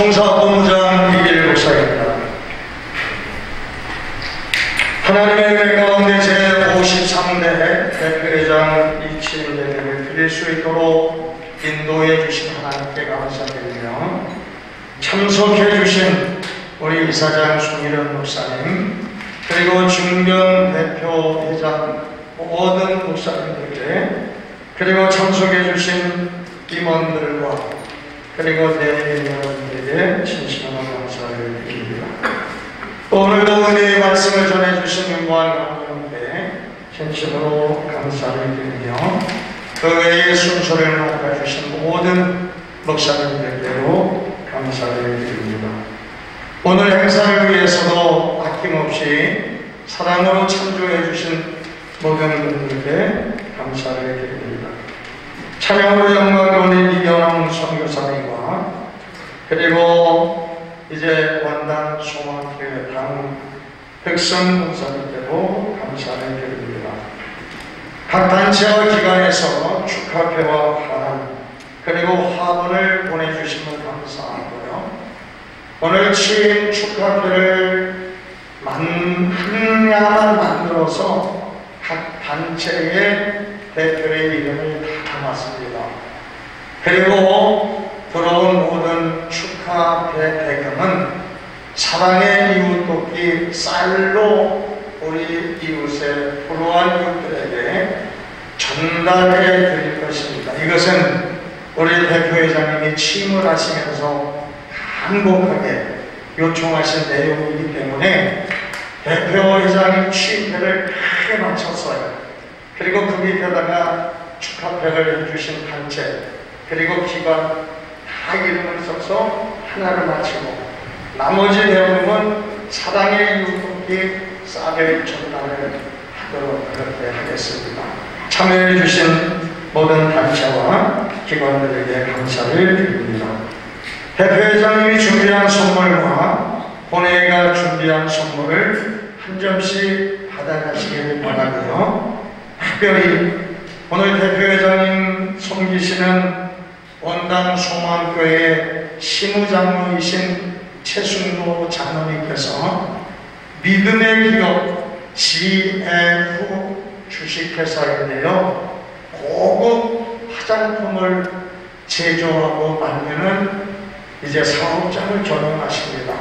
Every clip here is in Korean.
총사본부장 이길 목사입니다. 하나님의 은혜 가운데 제53대 대표회장 이치인 예배를 드릴 수 있도록 인도해 주신 하나님께 감사드리며 참석해 주신 우리 이사장 송일현 목사님 그리고 중견 대표회장 모든 목사님들께 그리고 참석해 주신 임원들과 그리고 내 여러분들에게 진심으로 감사를 드립니다. 오늘도 은혜의 말씀을 전해주신 무한 감사한데 진심으로 감사를 드리며 그 외의 순서를 맡아주신 모든 목사님들께로 감사를 드립니다. 오늘 행사를 위해서도 아낌없이 사랑으로 참조해 주신 모든 분들께 감사를 드립니다. 찬양으로 영광 돌린 이경영 선교사님과 그리고 이제 원단 소망교회 당 백선 목사님께도 감사를 드립니다. 각 단체와 기관에서 축하패와 화환 그리고 화분을 보내주심을 감사하고요. 오늘 취임 축하패를 만, 하나만 만들어서 각 단체의 대표의 이름을 다 담았습니다. 그리고 들어온 모든 축하 대대금은 사랑의 이웃 돕기 쌀로 우리 이웃의 불우한 이웃들에게 전달해 드릴 것입니다. 이것은 우리 대표회장님이 취임을 하시면서 한곡하게 요청하신 내용이기 때문에 대표회장님 취임회를 크게 마쳤어요. 그리고 그 밑에다가 축하패를 해주신 단체 그리고 기관 다 이름을 써서 하나를 마치고 나머지 내용은 사랑의 이웃돕기 쌀을 전달을 하도록 그렇게 하겠습니다. 참여해 주신 모든 단체와 기관들에게 감사를 드립니다. 대표회장님이 준비한 선물과 본회의가 준비한 선물을 한 점씩 받아가시길 바라고요. 특별히 오늘 대표회장님 섬기시는 원당 소망교회 시무장로이신 최순도 장로님께서 믿음의 기업 GF 주식회사인데요. 고급 화장품을 제조하고 만드는 이제 사업장을 전용하십니다.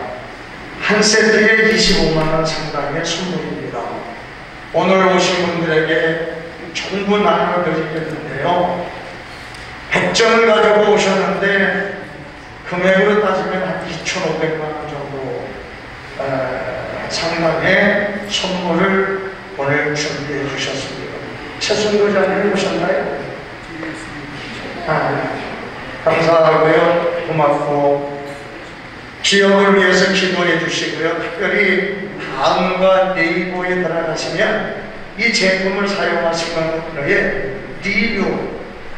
한 세트에 25만원 상당의 선물입니다. 오늘 오신 분들에게 전부 나눠드리겠는데요. 100점을 가지고 오셨는데 금액으로 따지면 한 2,500만 원 정도 어, 상당의 선물을 오늘 준비해 주셨습니다. 최순도 장님 오셨나요? 아, 감사하고요. 고맙고 기업을 위해서 기도해 주시고요. 특별히 다음과 네이버에 들어가시면 이 제품을 사용하시는 분의 리뷰,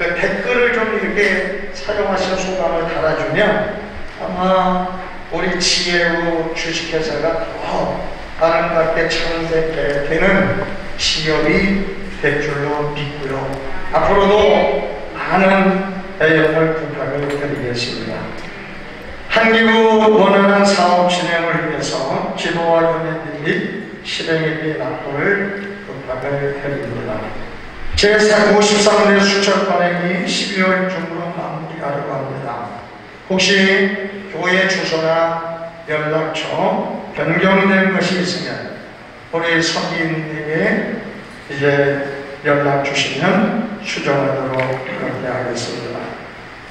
그 댓글을 좀 이렇게 사용하신 소감을 달아주면 아마 우리 지혜로 주식회사가 더 아름답게 창대게 되는 시업이 될 줄로 믿고요. 앞으로도 많은 영을 부탁을 드리겠습니다. 한기부 원활한 사업 진행을 위해서 지도와 연예인 및 실행에 대한 납부를 부탁을 드립니다. 제53대 수첩 관행이 12월 중으로 마무리하려고 합니다. 혹시 교회 주소나 연락처 변경된 것이 있으면 우리 선기인에게 이제 연락 주시면 수정하도록 그렇게 하겠습니다.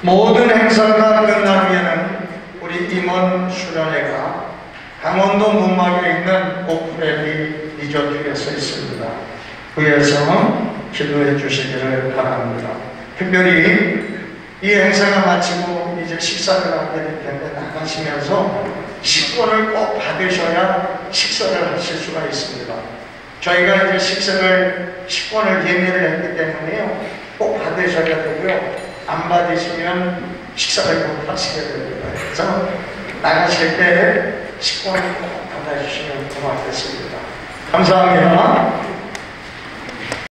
모든 행사가 끝난 후에는 우리 임원 수련회가 강원도 문막에 있는 오프레디 리조트에서 있습니다. 위에서 기도해 주시기를 바랍니다. 특별히 이 행사가 마치고 이제 식사를 하게 될 텐데 나가시면서 식권을 꼭 받으셔야 식사를 하실 수가 있습니다. 저희가 이제 식사를 식권을 예매를 했기 때문에요. 꼭 받으셔야 되고요. 안 받으시면 식사를 못 하시게 됩니다. 그래서 나가실 때 식권을 꼭 받아주시면 고맙겠습니다. 감사합니다.